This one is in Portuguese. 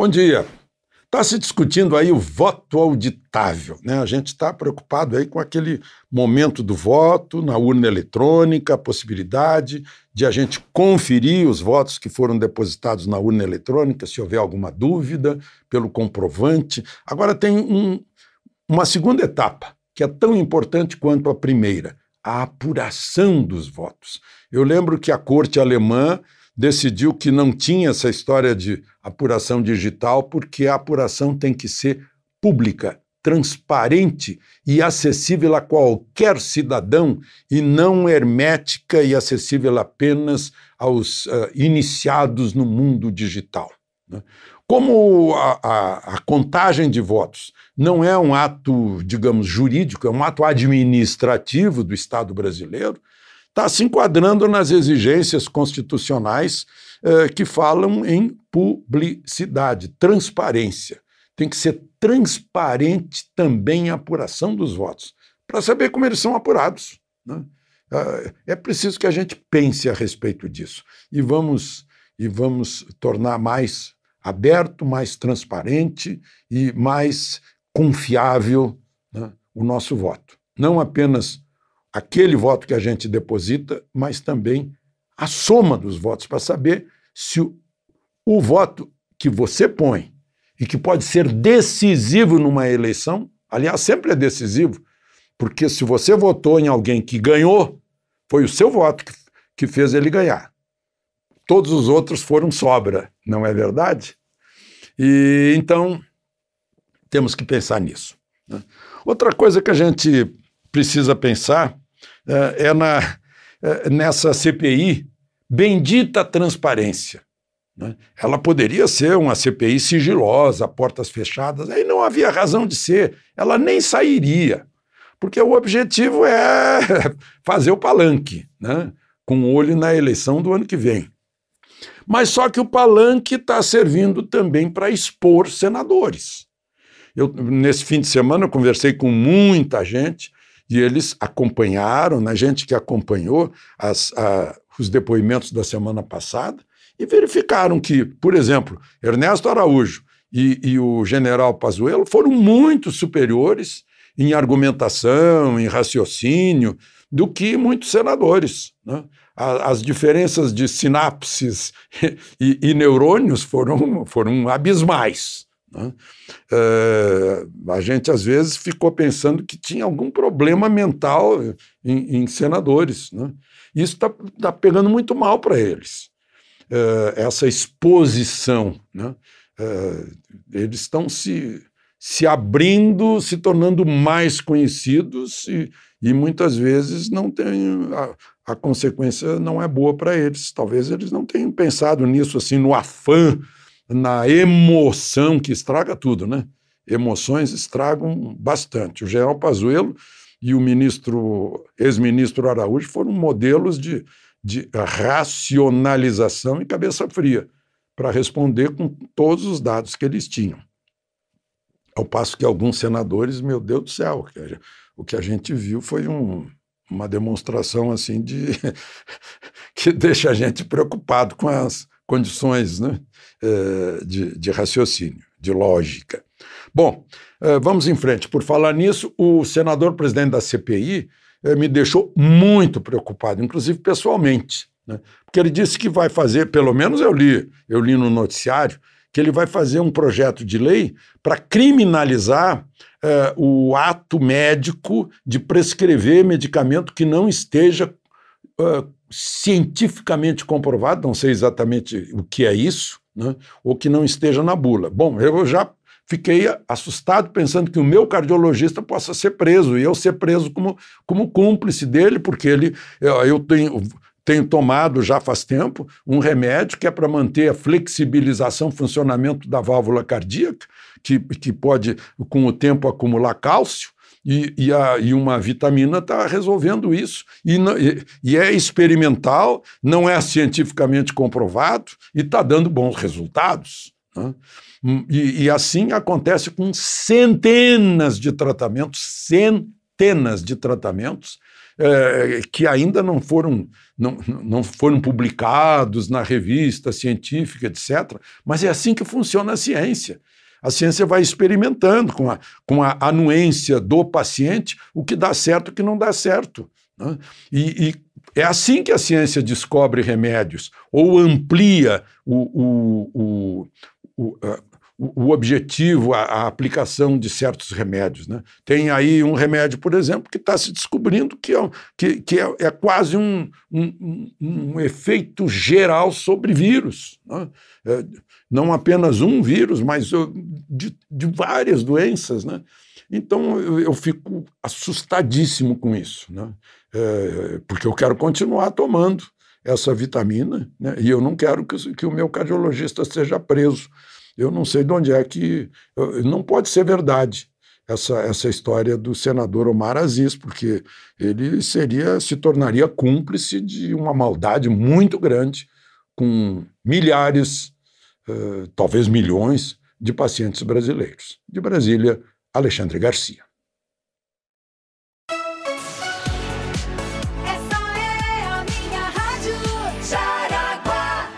Bom dia. Está se discutindo aí o voto auditável. Né? A gente está preocupado aí com aquele momento do voto na urna eletrônica, a possibilidade de a gente conferir os votos que foram depositados na urna eletrônica, se houver alguma dúvida, pelo comprovante. Agora tem um, uma segunda etapa, que é tão importante quanto a primeira, a apuração dos votos. Eu lembro que a corte alemã decidiu que não tinha essa história de apuração digital, porque a apuração tem que ser pública, transparente e acessível a qualquer cidadão e não hermética e acessível apenas aos uh, iniciados no mundo digital. Né? Como a, a, a, contagem de votos não é um ato, digamos, jurídico, é um ato administrativo do Estado brasileiro, está se enquadrando nas exigências constitucionais eh, que falam em publicidade, transparência. Tem que ser transparente também a apuração dos votos, para saber como eles são apurados. Né? Ah, é preciso que a gente pense a respeito disso e vamos, e vamos tornar mais aberto, mais transparente e mais confiável né, o nosso voto. Não apenas aquele voto que a gente deposita, mas também a soma dos votos, para saber se o, o voto que você põe e que pode ser decisivo numa eleição, aliás, sempre é decisivo, porque se você votou em alguém que ganhou, foi o seu voto que, que fez ele ganhar. Todos os outros foram sobra, não é verdade? E então temos que pensar nisso. Né? Outra coisa que a gente precisa pensar é, é na, é, nessa CPI bendita transparência. Né? Ela poderia ser uma CPI sigilosa, portas fechadas, aí não havia razão de ser, ela nem sairia, porque o objetivo é fazer o palanque, né? com o olho na eleição do ano que vem. Mas só que o palanque está servindo também para expor senadores. Eu, nesse fim de semana, eu conversei com muita gente e eles acompanharam, né, gente que acompanhou as, a, os depoimentos da semana passada e verificaram que, por exemplo, Ernesto Araújo e, e o general Pazuello foram muito superiores em argumentação, em raciocínio, do que muitos senadores. Né? As diferenças de sinapses e, e neurônios foram, foram abismais. Né? É, a gente, às vezes, ficou pensando que tinha algum problema mental em, em senadores. Né? Isso está tá pegando muito mal para eles, é, essa exposição. Né? É, eles estão se, se abrindo, se tornando mais conhecidos e, e muitas vezes não tem a, a consequência não é boa para eles. Talvez eles não tenham pensado nisso assim no afã na emoção que estraga tudo, né? Emoções estragam bastante. O general Pazuello e o ministro, ex-ministro Araújo foram modelos de, de racionalização e cabeça fria para responder com todos os dados que eles tinham. Ao passo que alguns senadores, meu Deus do céu, o que a gente viu foi um, uma demonstração assim de que deixa a gente preocupado com as condições né, eh, de, de raciocínio, de lógica. Bom, eh, vamos em frente. Por falar nisso, o senador presidente da CPI eh, me deixou muito preocupado, inclusive pessoalmente, né? porque ele disse que vai fazer, pelo menos eu li, eu li no noticiário, que ele vai fazer um projeto de lei para criminalizar o ato médico de prescrever medicamento que não esteja cientificamente comprovado, não sei exatamente o que é isso, né, ou que não esteja na bula. Bom, eu já fiquei assustado pensando que o meu cardiologista possa ser preso e eu ser preso como, como cúmplice dele, porque ele, eu, eu tenho, tenho tomado já faz tempo um remédio que é para manter a flexibilização, funcionamento da válvula cardíaca, que, que pode, com o tempo, acumular cálcio. E, e, a, e uma vitamina está resolvendo isso. E, e, e, é experimental, não é cientificamente comprovado e está dando bons resultados. Né? E, e assim acontece com centenas de tratamentos, centenas de tratamentos é, que ainda não foram, não, não foram publicados na revista científica, etc. Mas é assim que funciona a ciência. A ciência vai experimentando com a, com a anuência do paciente o que dá certo e o que não dá certo. Né? E, e, é assim que a ciência descobre remédios ou amplia o, o, o, o objetivo, a, a, aplicação de certos remédios. Né? Tem aí um remédio, por exemplo, que está se descobrindo que é, que, que é, é quase um, um, um, efeito geral sobre vírus. Né? É, não apenas um vírus, mas de, de várias doenças. Né? Então eu, eu, fico assustadíssimo com isso, né? É, porque eu quero continuar tomando essa vitamina né? e eu não quero que, que o meu cardiologista seja preso eu não sei de onde é que. Não pode ser verdade essa, essa história do senador Omar Aziz, porque ele seria, se tornaria cúmplice de uma maldade muito grande com milhares, uh, talvez milhões, de pacientes brasileiros. De Brasília, Alexandre Garcia.